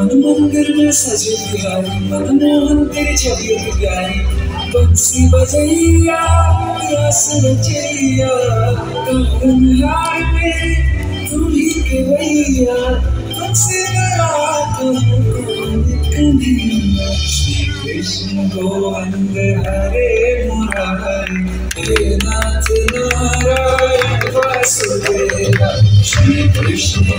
मन मंदिर में सजी बिहारी मन मोहन तेरी छवि प्यारी बंसी बजैया रचैया कान हार पे दूल्ही के भैया तुमसे लड़ा श्री कृष्ण गोविंद हरे मुरारी हे नाथ Narayan Vasudev Shri Krishna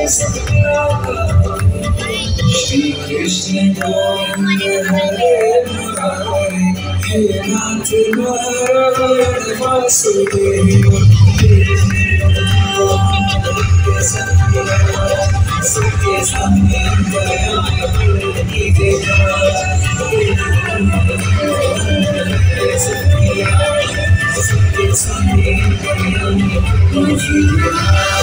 Thank you. Krishna